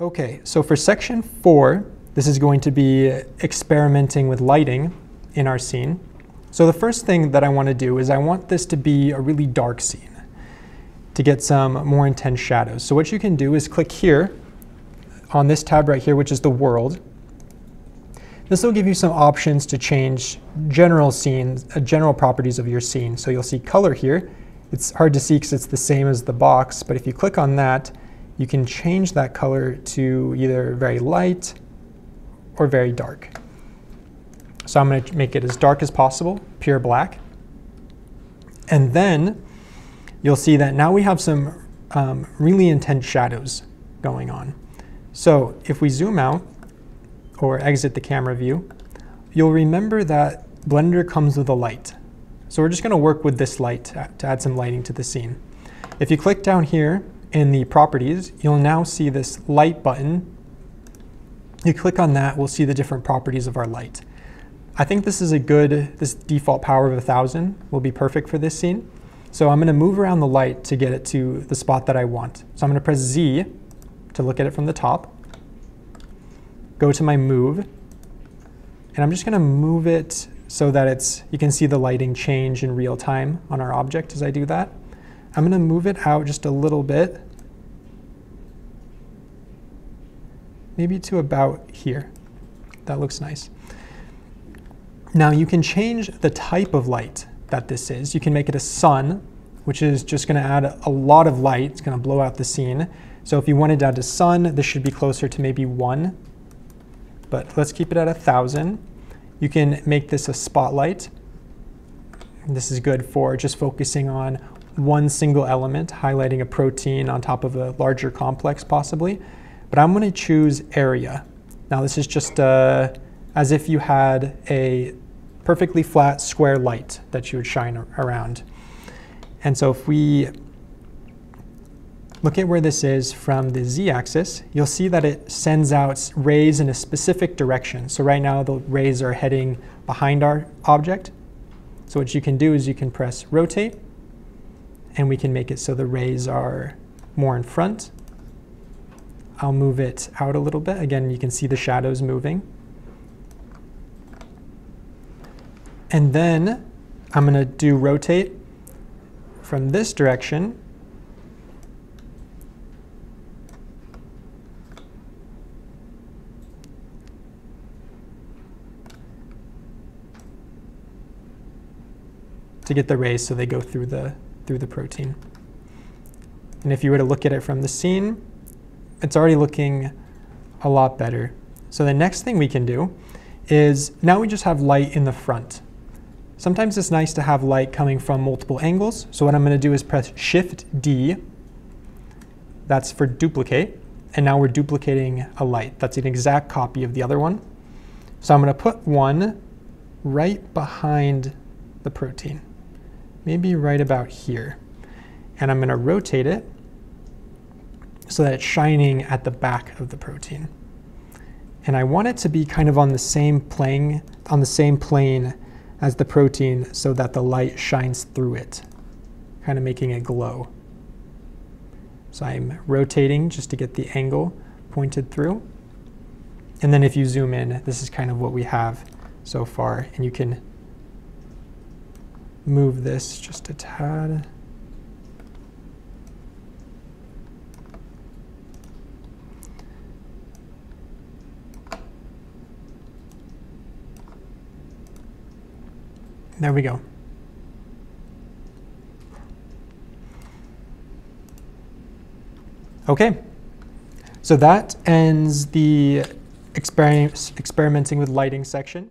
Okay, so for section four, this is going to be experimenting with lighting in our scene. So the first thing that I want to do is I want this to be a really dark scene to get some more intense shadows. So what you can do is click here on this tab right here, which is the world. This will give you some options to change general scenes, uh, general properties of your scene. So you'll see color here. It's hard to see because it's the same as the box, but if you click on that, you can change that color to either very light or very dark. So I'm going to make it as dark as possible, pure black. And then you'll see that now we have some um, really intense shadows going on. So if we zoom out or exit the camera view, you'll remember that Blender comes with a light. So we're just going to work with this light to add some lighting to the scene. If you click down here in the properties, you'll now see this light button. You click on that, we'll see the different properties of our light. I think this is a good, this default power of 1000 will be perfect for this scene. So I'm gonna move around the light to get it to the spot that I want. So I'm gonna press Z to look at it from the top, go to my move, and I'm just gonna move it so that it's, you can see the lighting change in real time on our object as I do that. I'm going to move it out just a little bit, maybe to about here. That looks nice. Now you can change the type of light that this is. You can make it a sun, which is just going to add a lot of light. It's going to blow out the scene. So if you wanted to add a sun, this should be closer to maybe one, but let's keep it at a thousand. You can make this a spotlight. This is good for just focusing on one single element, highlighting a protein on top of a larger complex possibly, but I'm gonna choose area. Now this is just uh, as if you had a perfectly flat square light that you would shine around. And so if we look at where this is from the z-axis, you'll see that it sends out rays in a specific direction. So right now the rays are heading behind our object. So what you can do is you can press rotate and we can make it so the rays are more in front. I'll move it out a little bit. Again, you can see the shadows moving. And then I'm going to do rotate from this direction. To get the rays so they go through the through the protein. And if you were to look at it from the scene, it's already looking a lot better. So the next thing we can do is now we just have light in the front. Sometimes it's nice to have light coming from multiple angles. So what I'm going to do is press Shift D. That's for duplicate. And now we're duplicating a light. That's an exact copy of the other one. So I'm going to put one right behind the protein maybe right about here. And I'm going to rotate it so that it's shining at the back of the protein. And I want it to be kind of on the same plane, on the same plane as the protein so that the light shines through it, kind of making it glow. So I'm rotating just to get the angle pointed through. And then if you zoom in, this is kind of what we have so far. And you can move this just a tad. There we go. Okay, so that ends the exper experimenting with lighting section.